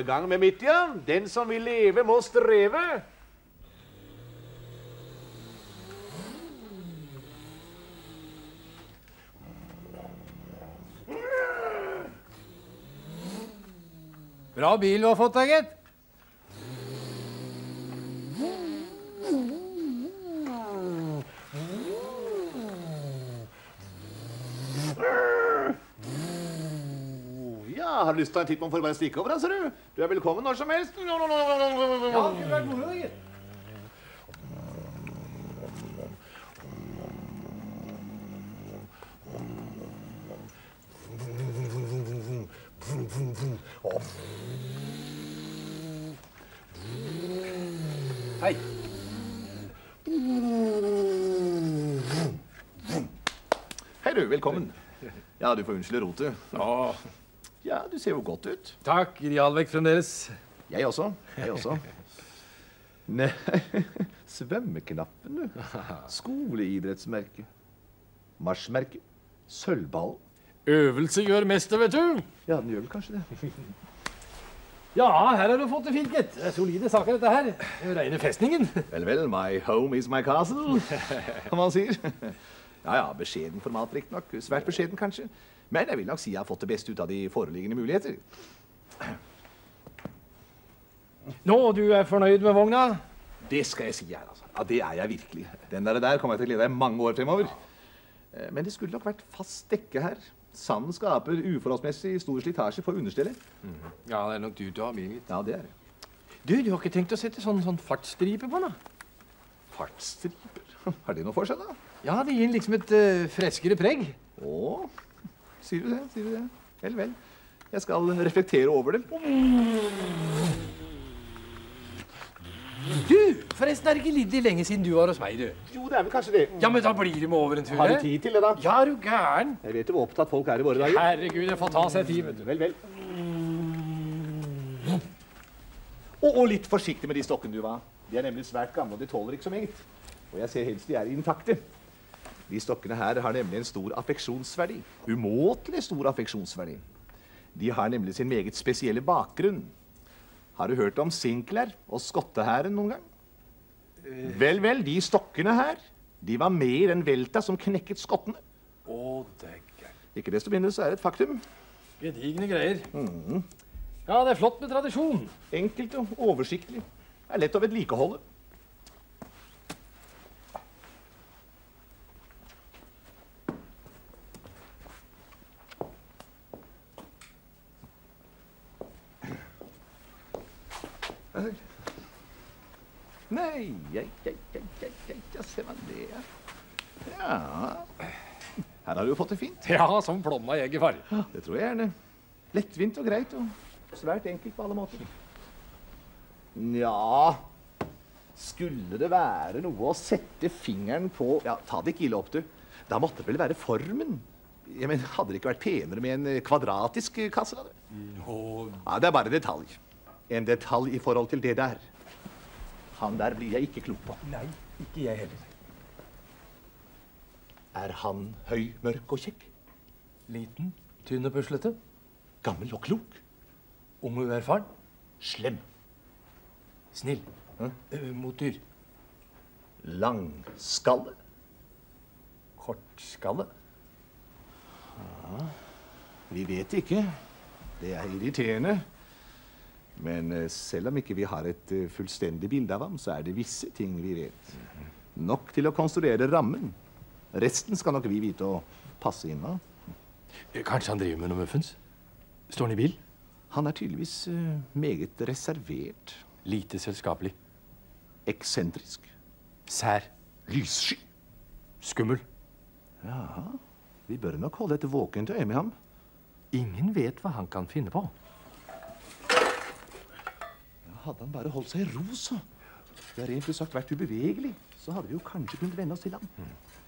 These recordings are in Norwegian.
i gang med mitt, ja. Den som vil leve, må streve. Bra bil du har fått deg, gitt. Ja, har du lyst til å ta en titt på den for å bare stikke over, ser du? Du er velkommen når som helst. Ja, du er god moro, gitt. Hei. Hei, du. Velkommen. Ja, du får unnskylde rotet. Ja, du ser jo godt ut. takk. Realvekt fremdeles. Jeg også. Jeg også. Nei, svømmeknappen, du. Skoleidrettsmerke. Marsjmerke. Sølvballen. Øvelse gjør mester, vet du. Ja, den gjør vel kanskje det. Ja, her har du fått det fint, gitt. Det solide saker, dette her. Er Reine festningen. Vel, vel, my home is my castle, som man sier. Ja, ja, beskjeden format riktignok. Svært beskjeden, kanskje. Men jeg vil nok si jeg har fått det beste ut av de foreliggende muligheter. Nå, du er fornøyd med vogna? Det skal jeg si her, altså. Ja, det er jeg virkelig. Den der, der kommer jeg til å glede deg mange år fremover. Eh, Men det skulle nok vært fast dekke her. Sanden skaper uforholdsmessig stor slitasje på understellet. Ja, det er nok du du har ha. Ja, det er det. Du, du har ikke tenkt å sette sånn, sånn fartsstripe på den? da? Fartsstriper. Har det noe for seg, da? Ja, det gir den liksom et uh, freskere preg. Å, sier du det? Sier du det? Vel, vel. Jeg skal reflektere over det. Du, forresten er det ikke liddig lenge siden du var hos meg, du. Jo, det er vel kanskje det. Ja, men da blir det med over en tur. Har du eh? tid til det, da? Ja, er du gæren? Jeg vet jo hvor opptatt folk er i våre dager. Herregud, det får ta seg tid, vet du. Vel, vel. Og, og litt forsiktig med de stokkene du var. De er nemlig svært gamle, og de tåler ikke så meget. Og jeg ser helst de er intakte. De stokkene her har nemlig en stor affeksjonsverdi. Umåtelig stor affeksjonsverdi. De har nemlig sin meget spesielle bakgrunn. Har du hørt om Sinclair og skottehæren noen gang? Vel, vel, de stokkene her, de var med i den velta som knekket skottene. Å, dæggen. Ikke desto mindre så er det et faktum. Gedigne greier. Ja, det er flott med tradisjon. Enkelt og oversiktlig. Det Er lett å vedlikeholde. Ja, ja, ja, ja, ja, ja, se hva det er. Ja Her har du jo fått det fint. Ja, som plomma i egget Ja, Det tror jeg gjerne. Lettvint og greit og svært enkelt på alle måter. Nja Skulle det være noe å sette fingeren på Ja, ta det ikke ille opp, du. Da måtte det vel være formen. Jeg mener, Hadde det ikke vært penere med en eh, kvadratisk eh, kasse? da? du? Ja, Det er bare detalj. En detalj i forhold til det der. Han der blir jeg ikke klok på. Nei, ikke jeg heller. Er han høy, mørk og kjekk? Liten, tynn og puslete. Gammel og klok? Ung og uerfaren. Slem? Snill. Hm? Mot dyr. Langskalle? Kortskalle. Vi vet ikke. Det er irriterende. Men eh, selv om ikke vi har et eh, fullstendig bilde av ham, så er det visse ting vi vet. Nok til å konstruere rammen. Resten skal nok vi vite å passe inn av. Eh, Kanskje han driver med noe muffens? Står han i bil? Han er tydeligvis meget reservert. Lite selskapelig. Eksentrisk. Sær. Lyssky. Skummel. Vi bør nok holde et våkent øye med ham. Ingen vet hva han kan finne på. Hadde han bare holdt seg i ro, så. Det har rent ut sagt vært ubevegelig. Så hadde vi jo kanskje kunnet venne oss til ham.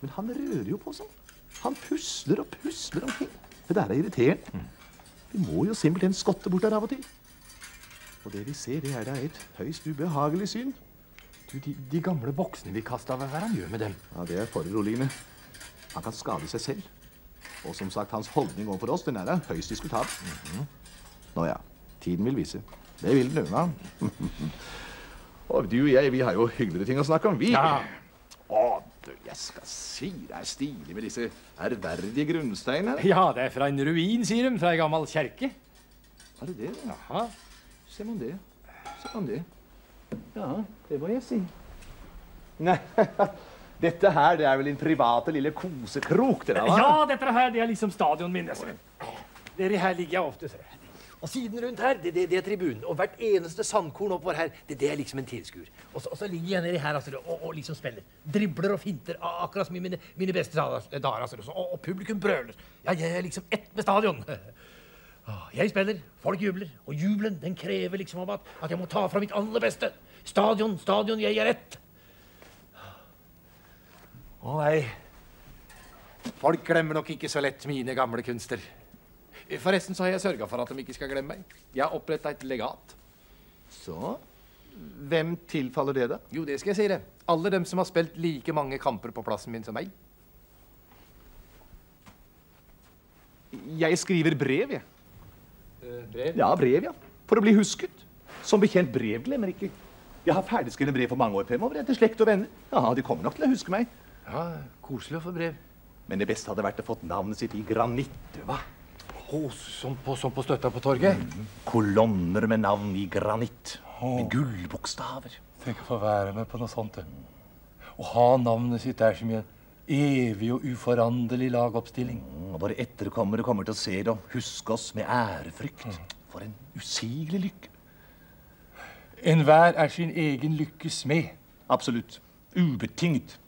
Men han rører jo på seg. Han pusler og pusler omkring. Det der er irriterende. Vi må jo simpelthen skotte bort der av og til. Og det vi ser, det er da et høyst ubehagelig syn. Du, de, de gamle boksene vi kasta, hva er han gjør med dem? Ja, det er foruroligende. Han kan skade seg selv. Og som sagt, hans holdning overfor oss, den er da høyst diskutabel. Nå ja, tiden vil vise. Det vil den unna. Og du og jeg, vi har jo hyggeligere ting å snakke om, vi. Ja. Å, du, jeg skal si det er stilig med disse ærverdige grunnsteinene. Ja, det er fra en ruin, sier de, fra ei gammel kjerke. Er det det? Ja. Jaha. Ser man det? Ser man det? Ja, det må jeg si. Nei, dette her det er vel din private lille kosekrok, det der, va? Ja, dette her, det er liksom stadionet min. Dere her ligger jeg ofte, ser. Og siden rundt her, det, det, det er tribunen. Og hvert eneste sandkorn oppover her, det, det er liksom en tilskuer. Og, så- ligger jeg nedi her altså, og, og liksom spiller. Dribler og finter, akkurat som i mine, mine beste dager. Altså, og, og publikum brøler. Ja, jeg er liksom ett med stadion. Ah, Jeg spiller, folk jubler, og jubelen den krever liksom om at, at jeg må ta fra mitt aller beste. Stadion, stadion, jeg er ett. Å nei, folk glemmer nok ikke så lett mine gamle kunster. Forresten så har jeg sørga for at de ikke skal glemme meg. Jeg har oppretta et legat. Så, hvem tilfaller det da? Jo, det skal jeg si det. Alle dem som har spilt like mange kamper på plassen min som meg. Jeg skriver brev, jeg. brev? Ja, brev, ja. For å bli husket. Som bekjent, brev glemmer ikke. Jeg har ferdigskrevet brev for mange år fremover til slekt og venner. Ja, De kommer nok til å huske meg. Ja, koselig å få brev. Men det beste hadde vært å fått navnet sitt i granitt. hva? Oh, som, på, som på støtta på torget? Kolonner med navn i granitt. Med gullbokstaver. Tenk å få være med på noe sånt. Å ha navnet sitt der som i en evig og uforanderlig lagoppstilling. Og Våre etterkommere kommer til å se det og huske oss med ærefrykt. For en usigelig lykke. Enhver er sin egen lykkes smed. Absolutt. Ubetinget.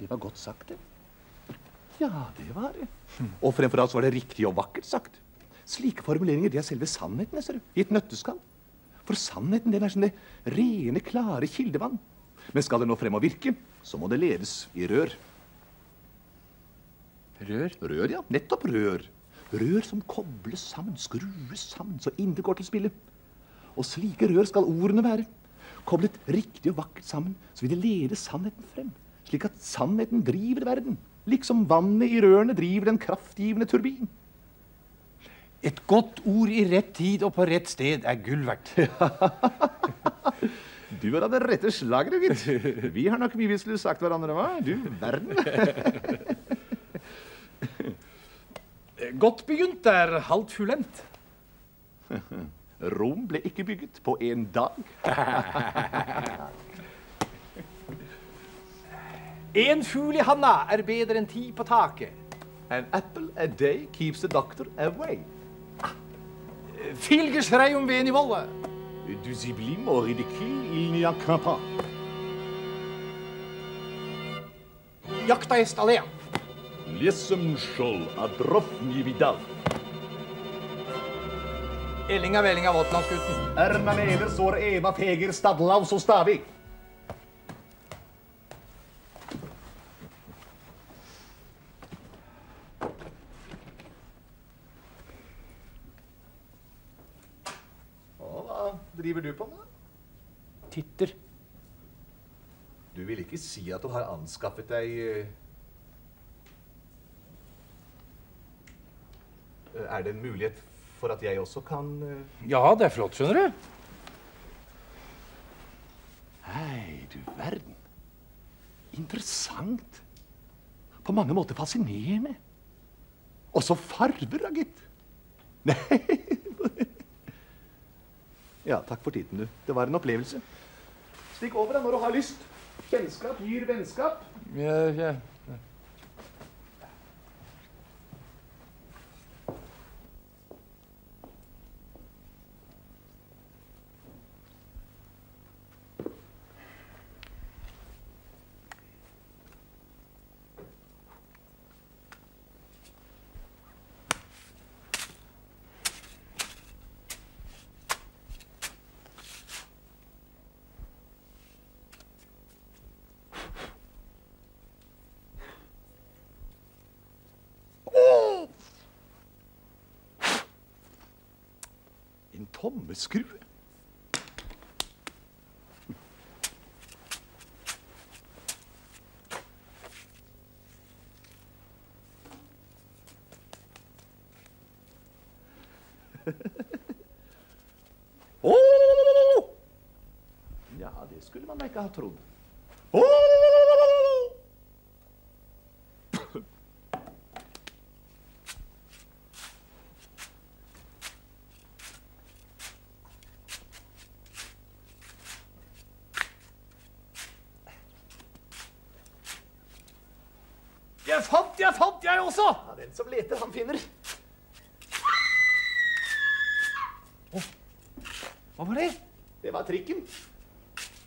Det var godt sagt, det. Ja, det var det. Og fremfor alt så var det riktig og vakkert sagt. Slike formuleringer det er selve sannheten, ser du, i et nøtteskall. For sannheten den er som det rene, klare kildevann. Men skal det nå frem og virke, så må det ledes i rør. Rør? Rør, ja. Nettopp rør. Rør som kobles sammen, skrues sammen, så intet går til spille. Og slike rør skal ordene være. Koblet riktig og vakkert sammen, så vil det lede sannheten frem. Slik at sannheten driver verden. Liksom vannet i rørene driver den kraftgivende turbin. Et godt ord i rett tid og på rett sted er gull verdt. Du er av det rette slaget, du, gitt. Vi har nok mye vi skulle sagt hverandre, hva? Du verden. Godt begynt er halvt fullendt. Rom ble ikke bygget på en dag. En fugl i handa er bedre enn ti på taket. An apple a day keeps the doctor away. Filgers reium ven i volle. Du sublime og ridicule, il n'y a qu'un pas. Jakta est alene. Lesem skjold av drofni vidal. Ellinga vellinga Våtlandsgutten. Erna mener sår Eva Feger Stadlaus og Stavik. Og hva driver du på med? Titter. Du vil ikke si at du har anskaffet deg eh, Er det en mulighet for at jeg også kan eh, Ja, det er flott, skjønner du. Hei, du verden. Interessant. På mange måter fascinerende. Også farver, da, gitt. Nei Ja, takk for tiden, du. Det var en opplevelse. Stikk over da når du har lyst. Kjennskap gir vennskap. Ja, ja. En tommeskrue. oh! Ja, det skulle man da ikke ha trodd. Jeg fant, jeg også! Ja, den som leter, han finner. Hva var det? Det var trikken.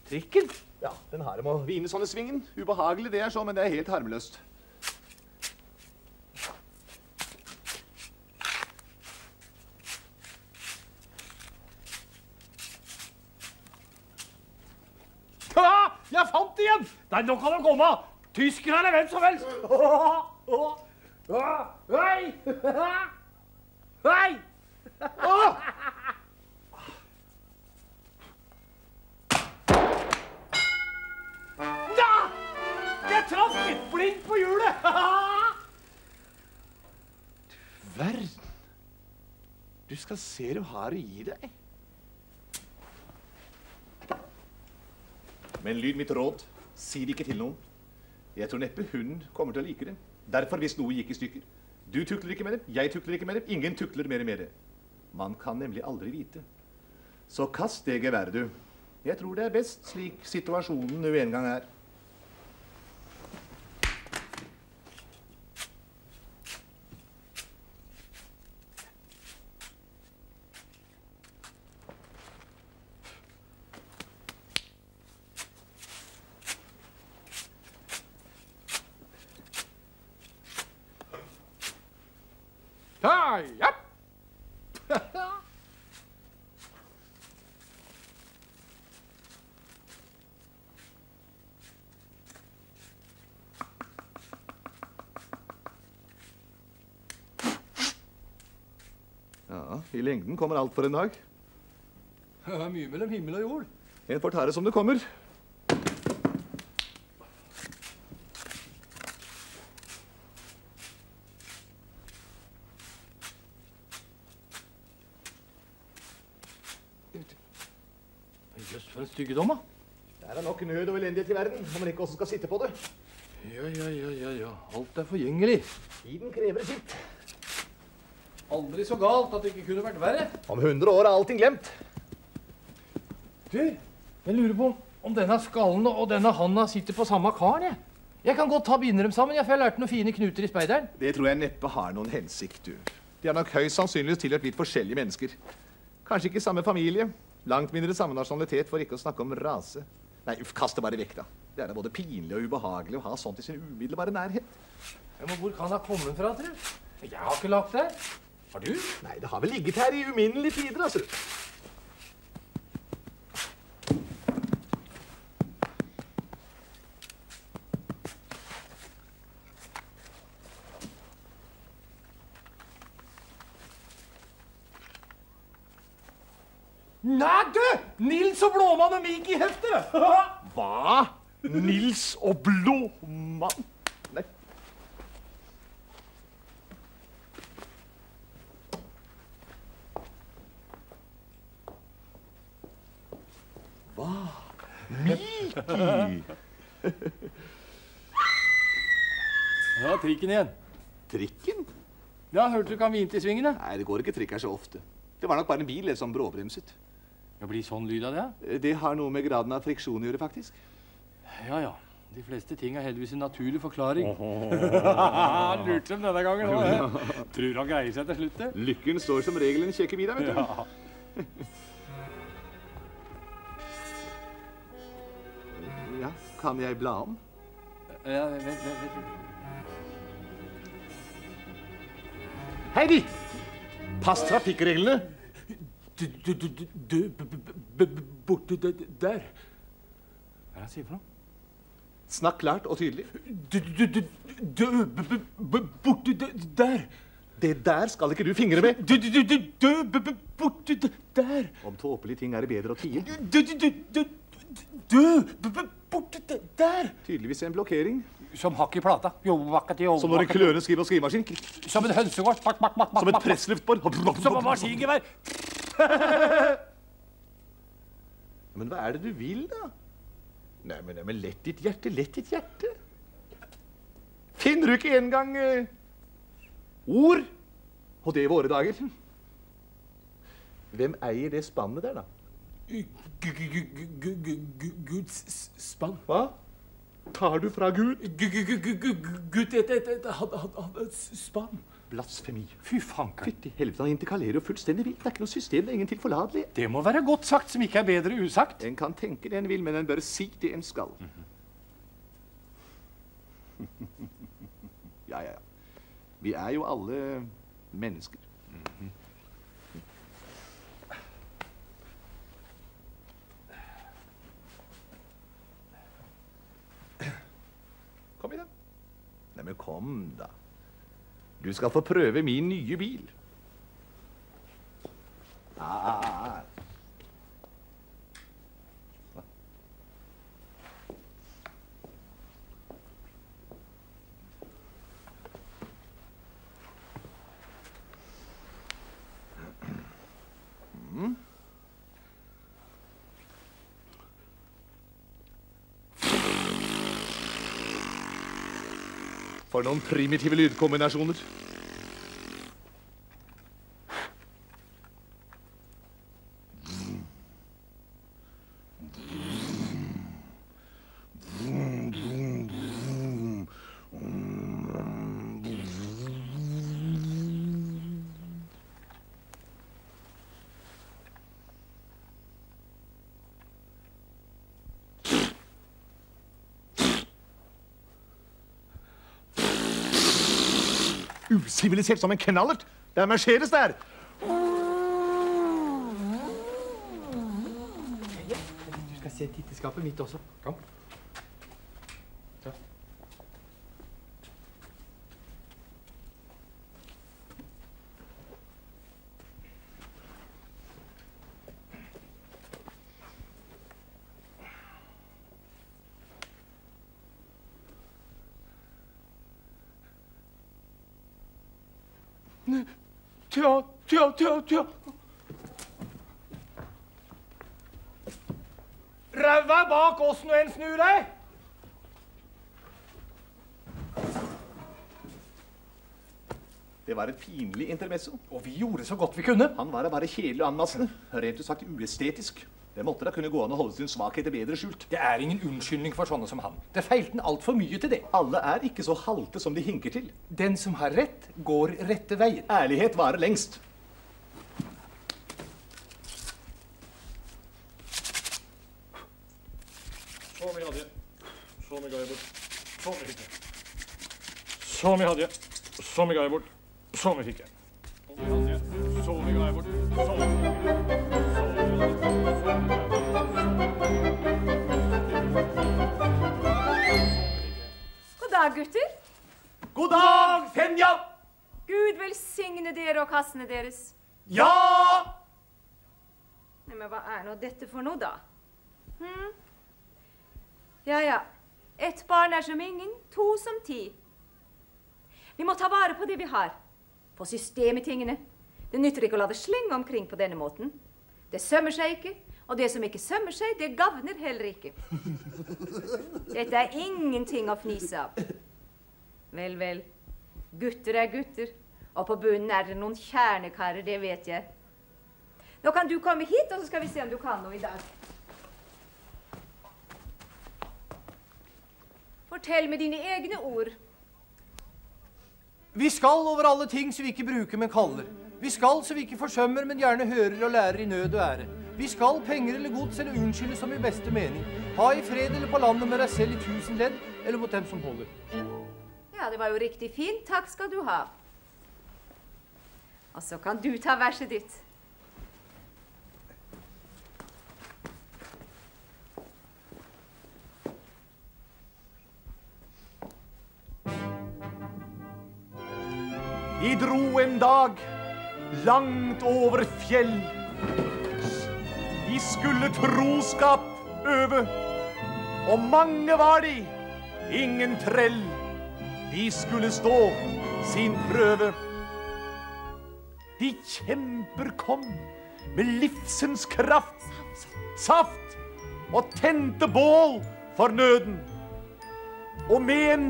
Trikken? Ja, den her må vine sånn i svingen. Ubehagelig det er så, men det er helt harmløst. Ja, jeg fant det igjen! Nei, nå kan han komme! Tyskere eller hvem som helst! Hei! Hei! Da! Jeg traff litt blink på hjulet! Verden. Du skal se du har å gi deg. Men lyd mitt råd. Si det ikke til noen. Jeg tror neppe hun kommer til å like det. Derfor hvis noe gikk i stykker. Du tukler ikke med dem, jeg tukler ikke med dem, ingen tukler mer med det. Man kan nemlig aldri vite. Så kast det geværet, du. Jeg tror det er best slik situasjonen nå en gang er. Hei, ja. Ja, I lengden kommer alt for en dag. Det er mye mellom himmel og jord. En får ta det som det kommer. Jøss, for en styggedom, da. Det er nok nød og elendighet i verden, om man ikke også skal sitte på det. Ja, ja, ja, ja, ja. Alt er forgjengelig. Tiden krever sitt. Aldri så galt at det ikke kunne vært verre. Om 100 år er allting glemt. Du, jeg lurer på om, denne skallen og denne handa sitter på samme karen, jeg. Jeg kan godt ta binde dem sammen, jeg, for jeg lærte noen fine knuter i speideren. Det tror jeg neppe har noen hensikt, du. De har nok høyst sannsynligvis tilhørt litt forskjellige mennesker. Kanskje ikke samme familie, langt mindre samme nasjonalitet, for ikke å snakke om rase. Nei, uff, kast det bare vekk, da. Det er da både pinlig og ubehagelig å ha sånt i sin umiddelbare nærhet. Ja, men hvor kan det ha kommet fra, tror du? Jeg har ikke lagt det. Har du? Nei, det har vel ligget her i uminnelige tider, altså. Nei, du! Nils Blåmann i heftet! Hva? Nils og Blåmann? Nei. Hva? Miki? ja, trikken igjen. Trikken? Ja, hørte du ikke han hvinte i svingene? Nei, det går ikke trikk her så ofte. Det var nok bare en bil som bråbremset. Det blir sånn lyd av det? Det har noe med graden av friksjon å gjøre, faktisk. Ja, ja. De fleste ting er heldigvis en naturlig forklaring. Han lurte dem denne gangen òg. Tror han greier seg til slutt, det. Lykken står som regel en kjekke bida, vet du. Ja. Ja, kan jeg bla om? Ja, vent, vent, vent. Heidi! Pass trafikkreglene. Du, du, du, du, du b- b- b- b- Borte der. Hva er det han sier for noe? Snakk klart og tydelig. Du, du, du, du b- b- b- Borte der-. Det der skal ikke du fingre med. Du, du, du, du, du b- b- Borte der-. Om tåpelige ting er det bedre å tie. Du, du, du, du, du b- b- Borte der-. Tydeligvis en blokkering. Som hakk i plata. Som når en kløne skriver på skrivemaskin. Som en hønsegård. Som et pressluftbår. Som et maskingevær. Men hva er det du vil, da? Nei, men, men lett ditt hjerte, lett ditt hjerte. Finner du ikke engang eh, ord? Og det i våre dager. Hvem eier det spannet der, da? Guds spann. Hva? Tar du fra Gud? Gud, et, spann. Blasfemi. Fy fanker. Fytti helvete, han interkalerer jo fullstendig vilt. Det er ikke noe system, det er ingen tilforlatelig. Det må være godt sagt, som ikke er bedre usagt. En kan tenke det en vil, men en bør si det en skal. ja, ja, ja. Vi er jo alle mennesker. Kom igjen. Nei, men kom, da. Du skal få prøve min nye bil. Ah, For noen primitive lydkombinasjoner. Usivilisert som en knallert. Det er Mercedes der. Du skal se titteskapet mitt også. Kom. Så. Tja, tja. Ræva bak oss når en snur deg. Det var et pinlig intermesso. Og vi gjorde så godt vi kunne. Han var da bare kjedelig og anmassende. Rent ut sagt uestetisk. Det måtte da kunne gå an å holde sin svakhet bedre skjult. Det er ingen unnskyldning for sånne som han. Det feilte han altfor mye til det. Alle er ikke så halte som de hinker til. Den som har rett, går rette veien. Ærlighet varer lengst. Så mye hadde jeg. Så mye ga jeg bort. Så mye fikk jeg. Så mye hadde jeg. Så mye ga jeg bort. Så mye fikk jeg. Så mye hadde jeg. Så mye ga jeg bort. Så mye fikk jeg. Så mye hadde jeg. Så mye ga jeg bort. God dag, gutter. God dag, Fenja! Gud velsigne dere og kassene deres. Ja! Nei, men hva er nå dette for noe, da? Hm? Ja, ja. Ett barn er som ingen, to som ti. Vi må ta vare på det vi har. På system i tingene. Det nytter ikke å la det slenge omkring på denne måten. Det sømmer seg ikke, og det som ikke sømmer seg, det gagner heller ikke. Dette er ingenting å fnise av. Vel, vel. Gutter er gutter, og på bunnen er det noen kjernekarer, det vet jeg. Nå kan du komme hit, og så skal vi se om du kan noe i dag. Fortell med dine egne ord. Vi skal over alle ting så vi ikke bruker, men kaller. Vi skal så vi ikke forsømmer, men gjerne hører og lærer i nød og ære. Vi skal penger eller gods eller unnskylde som i beste mening. Ha i fred eller på landet med deg selv i tusen ledd, eller mot dem som holder. Ja, det var jo riktig fint. Takk skal du ha. Og så kan du ta verset ditt. De dro en dag langt over fjell. De skulle troskap øve, og mange var de, ingen trell. De skulle stå sin prøve. De kjemper kom med livsens kraft, saft og tente bål for nøden. Og med en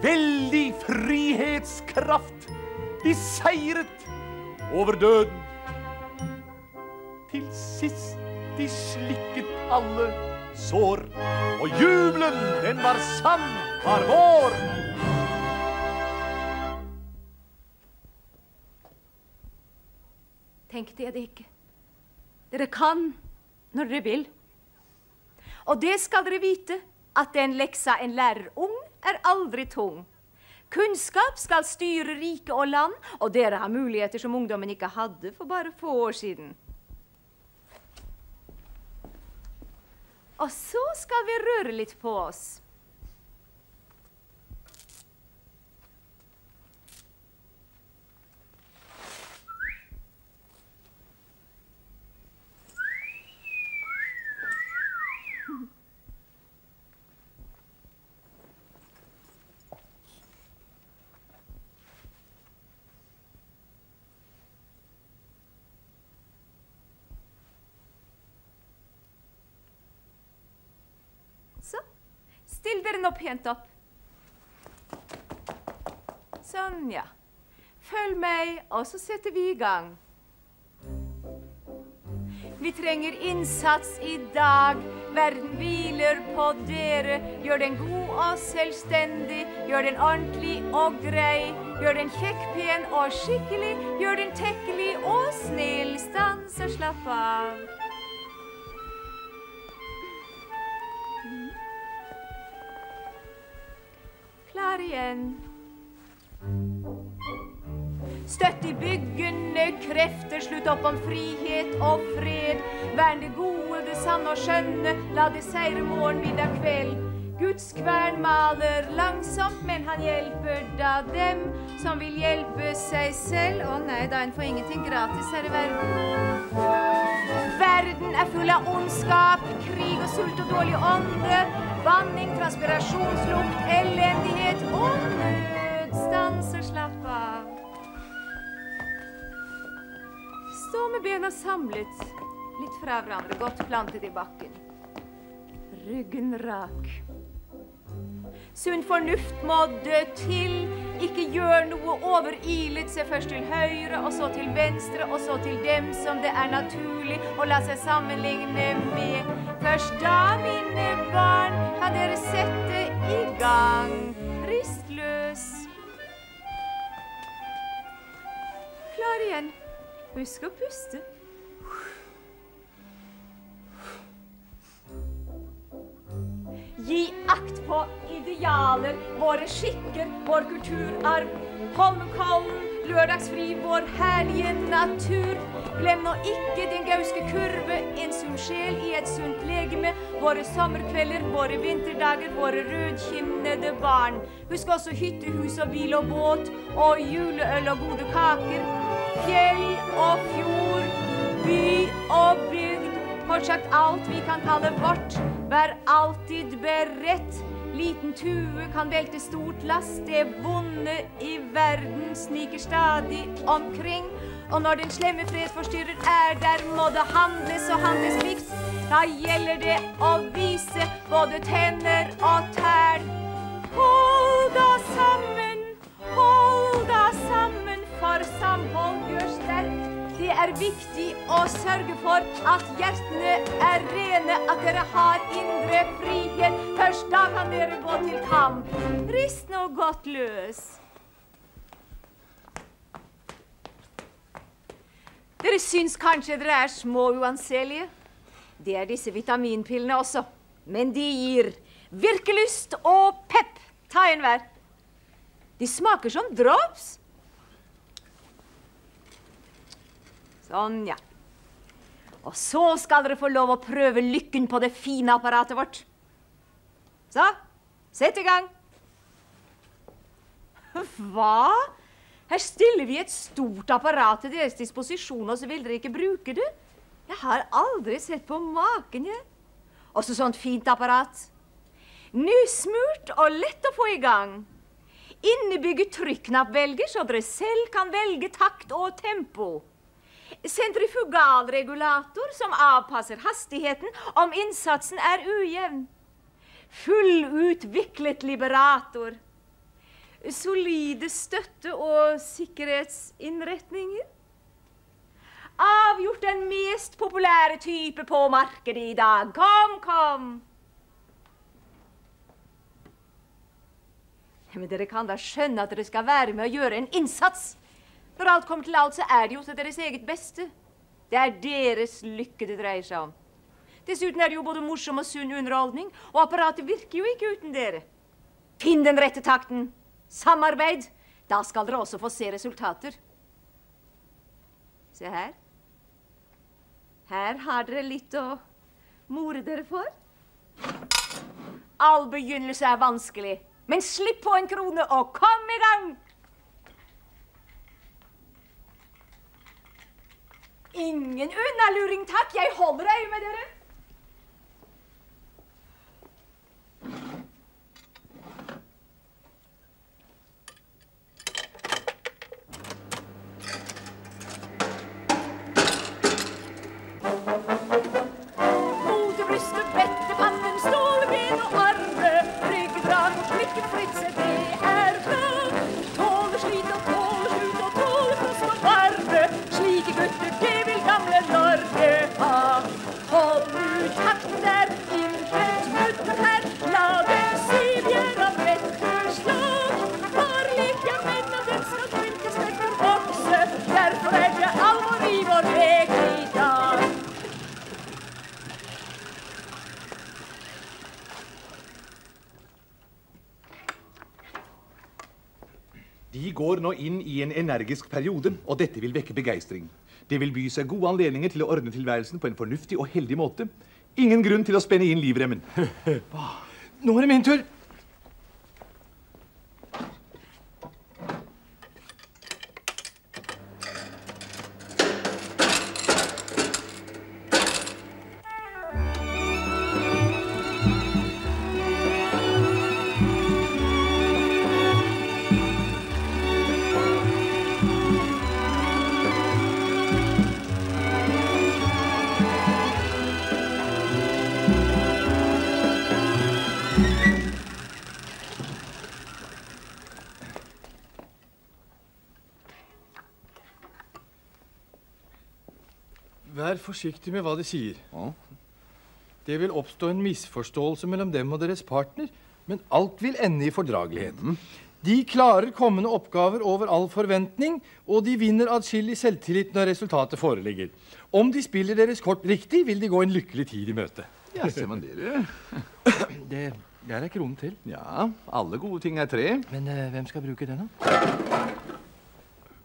veldig frihetskraft de seiret over døden. Til sist de slikket alle sår, og jubelen, den var sann, var vår. Tenk dere det ikke. Dere kan når dere vil. Og det skal dere vite, at den leksa en lærer ung, er aldri tung. Kunnskap skal styre rike og land, og dere har muligheter som ungdommen ikke hadde for bare få år siden. Og så skal vi røre litt på oss. Så. Still dere nå opp. Sånn, ja. Følg meg, og så setter vi i gang. Vi trenger innsats i dag. Verden hviler på dere. Gjør den god og selvstendig. Gjør den ordentlig og grei. Gjør den kjekk, pen og skikkelig. Gjør den tekkelig og snill. Stans og slapp av. igjen. Støtt de byggende krefter, slutt opp om frihet og fred. Vern det gode, det sanne og skjønne, la det seire morgen, middag, kveld. Guds kvern maler langsomt, men han hjelper da dem som vil hjelpe seg selv. Å nei da, en får ingenting gratis her i verden. Verden er full av ondskap, krig og sult og dårlig ånde. Banning, transpirasjonslukt, elendighet og nød. Stans og slapp av. Stå med bena samlet, litt fra hverandre, godt plantet i bakken. Ryggen rak. Sunn fornuft må dø til. Ikke gjør noe overilet. Se først til høyre, og så til venstre, og så til dem som det er naturlig å la seg sammenligne med. Først da, mine barn, kan dere sette i gang. Rist løs. Klar igjen. Husk å puste. Gi akt på idealer, våre skikker, vår kulturarv. Holmenkollen, lørdagsfri, vår herlige natur. Glem nå ikke din gauske kurve, en sunn sjel i et sunt legeme. Våre sommerkvelder, våre vinterdager, våre rødkinnede barn. Husk også hyttehus og bil og båt, og juleøl og gode kaker. Fjell og fjord, by og bygd. Kort sagt alt vi kan kalle vårt. Vær alltid beredt. Liten tue kan velte stort lass. Det vonde i verden sniker stadig omkring. Og når den slemme fredsforstyrrer er der, må det handles og handles kvikt. Da gjelder det å vise både tenner og tær. Hold da sammen, hold da sammen, for samhold. Det er viktig å sørge for at hjertene er rene, at dere har indre frihet. Først da kan dere gå til kamp. Rist nå godt løs. Dere syns kanskje dere er små uanselige. Det er disse vitaminpillene også. Men de gir virkelyst og pepp. Ta en hver. De smaker som drops. Sånn, ja. Og så skal dere få lov å prøve lykken på det fine apparatet vårt. Så, sett i gang. Hva? Her stiller vi et stort apparat til deres disposisjon, og så vil dere ikke bruke det? Jeg har aldri sett på maken, jeg. Også sånt fint apparat. Nysmurt og lett å få i gang. Innebygget trykknappvelger, så dere selv kan velge takt og tempo. Sentrifugalregulator som avpasser hastigheten om innsatsen er ujevn. Fullutviklet liberator. Solide støtte- og sikkerhetsinnretninger. Avgjort den mest populære type på markedet i dag. Kom, kom! Men dere kan da skjønne at dere skal være med å gjøre en innsats. Når alt kommer til alt, så er det jo til deres eget beste. Det er deres lykke det dreier seg om. Dessuten er det jo både morsom og sunn underholdning, og apparatet virker jo ikke uten dere. Finn den rette takten. Samarbeid. Da skal dere også få se resultater. Se her. Her har dere litt å more dere for. All begynnelse er vanskelig, men slipp på en krone og kom i gang! Ingen unnaluring, takk. Jeg holder øye med dere. Nå inn i en energisk periode, og dette vil vekke begeistring. Det vil by seg gode anledninger til å ordne tilværelsen på en fornuftig og heldig måte. Ingen grunn til å spenne inn livremmen. Nå er det min tur. Vær forsiktig med hva de sier. Det vil oppstå en misforståelse mellom dem og deres partner, men alt vil ende i fordragelighet. De klarer kommende oppgaver over all forventning, og de vinner adskillig selvtillit når resultatet foreligger. Om de spiller deres kort riktig, vil de gå en lykkelig tid i møte. Ja, ser man det, du. Det, der er kronen til. Ja, alle gode ting er tre. Men uh, hvem skal bruke den, da?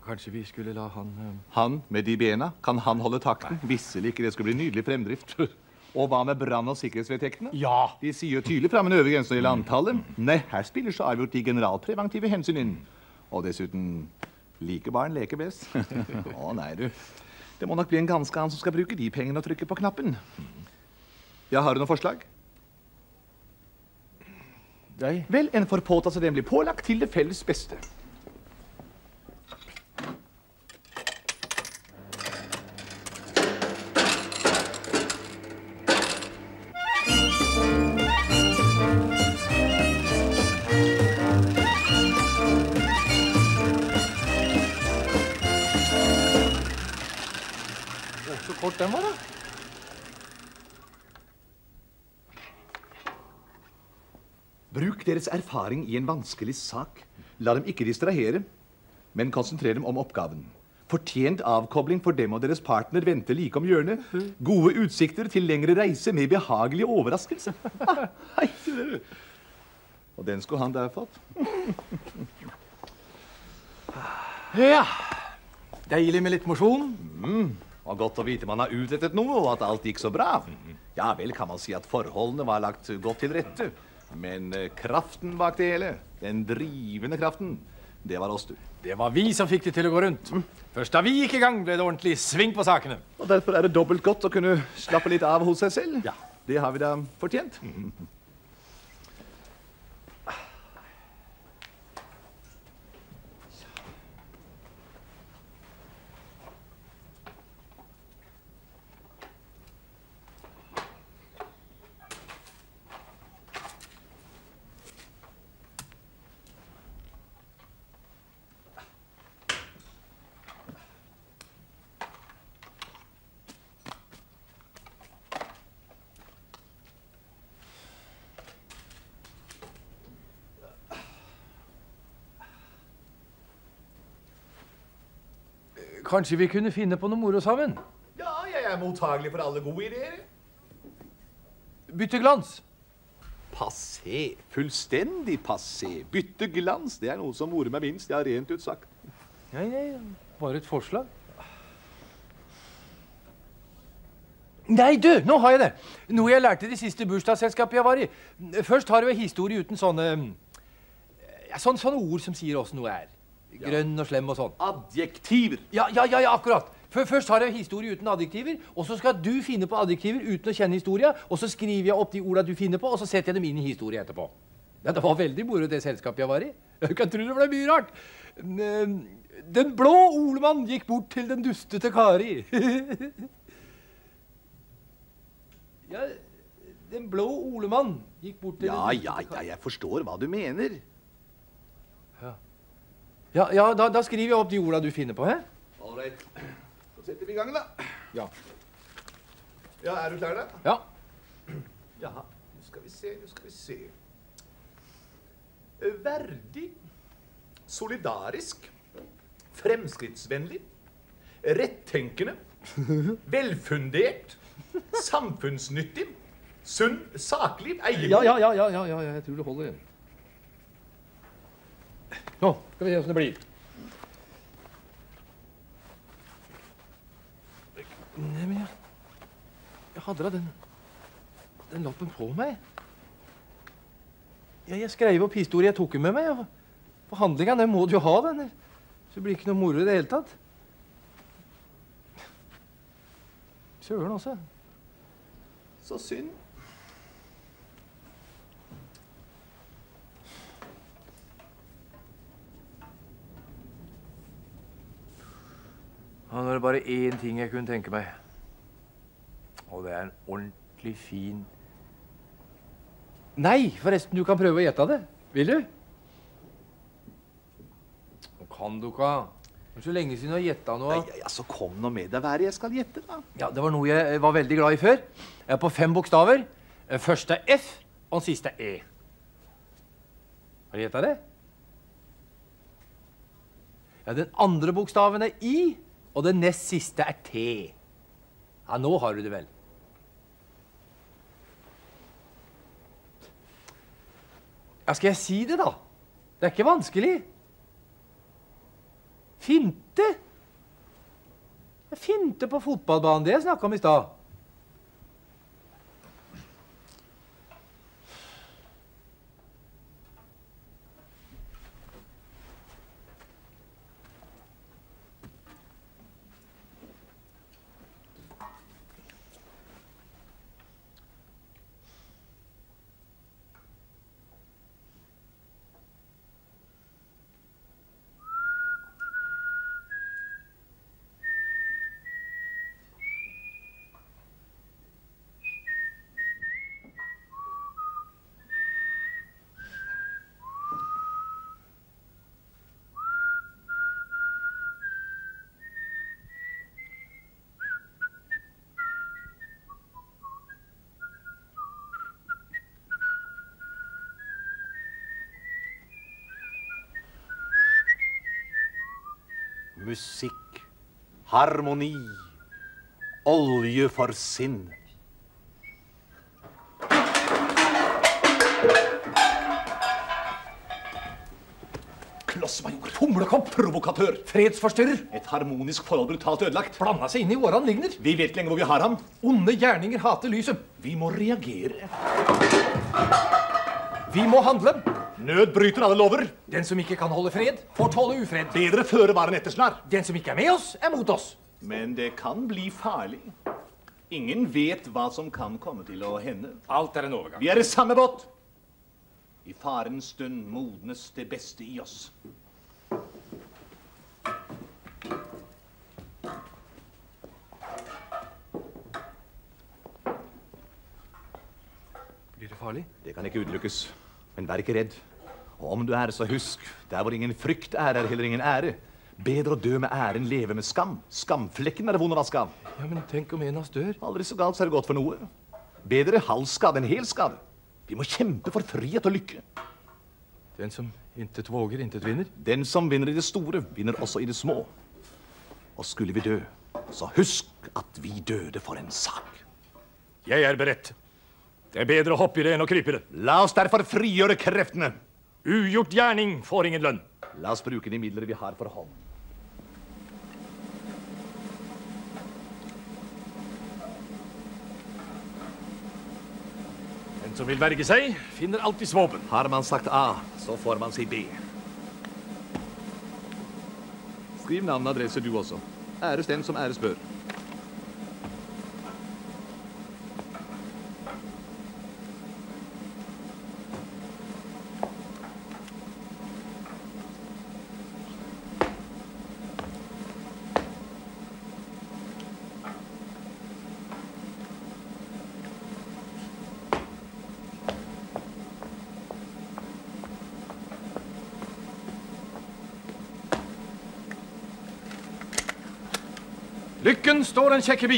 Kanskje vi skulle la han uh... Han med de bena, kan han holde takten? Visselig ikke det skulle bli nydelig fremdrift. Og hva med brann- og sikkerhetsvedtektene? Ja! De sier jo tydelig fram en øvre grense når det gjelder antallet. Nei, her spiller så avgjort de generalpreventive hensyn inn. Og dessuten like barn leker best. Å nei, du. Det må nok bli en ganske annen som skal bruke de pengene og trykke på knappen. Ja, har du noe forslag? Nei. Vel, en får påta seg den blir pålagt til det felles beste. Kort den var, da. Bruk deres erfaring i en vanskelig sak. La dem ikke distrahere, men konsentrer dem om oppgaven. Fortjent avkobling for dem og deres partner venter like om hjørnet. Gode utsikter til lengre reise med behagelig overraskelse. Ah, hei. Og den skulle han der fått. Ja. Deilig med litt mosjon. Og godt å vite man har utrettet noe, og at alt gikk så bra. Ja vel kan man si at forholdene var lagt godt til rette. Men eh, kraften bak det hele, den drivende kraften, det var oss, du. Det var vi som fikk det til å gå rundt. Først da vi gikk i gang, ble det ordentlig sving på sakene. Og derfor er det dobbelt godt å kunne slappe litt av hos seg selv. Ja. Det har vi da fortjent. Kanskje vi kunne finne på noe moro sammen? Ja, jeg er mottagelig for alle gode ideer. Bytte glans. Passé. Fullstendig passé. Bytte glans, det er noe som morer meg minst. Ja, rent ut sagt. Nei, nei, bare et forslag. Nei, du, nå har jeg det! Noe jeg lærte i det siste bursdagsselskapet jeg var i. Først har du en historie uten sånne sånne, sånne ord som sier åssen noe er. Grønn og slem og sånn. Adjektiver. Ja, ja, ja, ja akkurat. Før- Først har jeg historie uten adjektiver, og så skal du finne på adjektiver uten å kjenne historia, og så skriver jeg opp de orda du finner på, og så setter jeg dem inn i historie etterpå. Ja, det var veldig moro, det selskapet jeg var i. Jeg kan tro det ble mye rart. Men, Den blå olemann gikk bort til den dustete Kari. ja, den blå olemann gikk bort til Ja, den ja, ja, jeg forstår hva du mener. Ja, ja da, da skriver jeg opp de orda du finner på? Ålreit. Så setter vi i gang, da. Ja. Ja, er du klar, da? Ja. Jaha. Nå skal vi se, nå skal vi se. Verdig. Solidarisk. Fremskrittsvennlig. Rettenkende. Velfundert. Samfunnsnyttig. Sunn. Saklig. Eiendom. Ja, ja, ja, ja, ja, ja, jeg tror det holder. Skal vi se åssen det blir. Nei, men jeg, jeg hadde da den, den lappen på meg. Jeg, jeg skrev opp historien jeg tok den med meg. Forhandlinga, den må du jo ha, den. Så det blir ikke noe moro i det hele tatt. Søren også. Så synd. Nå er det bare én ting jeg kunne tenke meg. Og det er en ordentlig fin Nei, forresten, du kan prøve å gjette det. Vil du? Kan du ikke? Det er så lenge siden du har gjetta noe. Nei, altså, kom nå med deg. Er jeg skal gjette, da? Ja, Det var noe jeg var veldig glad i før. Jeg er på fem bokstaver. Første er F, og den siste er E. Har du gjetta det? Ja, Den andre bokstaven er I, og den nest siste er T. Ja, nå har du det vel. Ja, skal jeg si det, da? Det er ikke vanskelig. Finte. Finte på fotballbanen, det jeg snakka om i stad. Musikk. Harmoni. Olje for sinn. Klossmajor. Humlekopp, Provokatør. fredsforstyrrer, Et harmonisk forhold brutalt ødelagt. blanda seg inn i våre Ligner. Vi vet ikke lenger hvor vi har ham. Onde gjerninger hater lyset. Vi må reagere. Vi må handle. Nød bryter alle lover. Den som ikke kan holde fred, får tåle ufred. Bedre føre var enn ettersnar. Den som ikke er med oss, er mot oss. Men det kan bli farlig. Ingen vet hva som kan komme til å hende. Alt er en overgang. Vi er i samme båt. I farens stund modnes det beste i oss. Blir det farlig? Det kan ikke utelukkes. Men vær ikke redd. Og om du er, så husk, der hvor ingen frykt er, er heller ingen ære. Bedre å dø med ære enn leve med skam. Skamflekken er det vond å vaske av. Ja, men tenk om en av oss dør. Aldri så galt så er det godt for noe. Bedre halv skade enn hel skade. Vi må kjempe for frihet og lykke. Den som intet våger, intet vinner. Den som vinner i det store, vinner også i det små. Og skulle vi dø, så husk at vi døde for en sak. Jeg er beredt. Det er bedre å hoppe i det enn å krype i det. La oss derfor frigjøre kreftene. Ugjort gjerning får ingen lønn. La oss bruke de midler vi har for hånd. Den som vil verge seg, finner alltids våpen. Har man sagt A, så får man si B. Skriv navn og adresse du også. Æres den som æres bør. Lykken står en kjekke bi.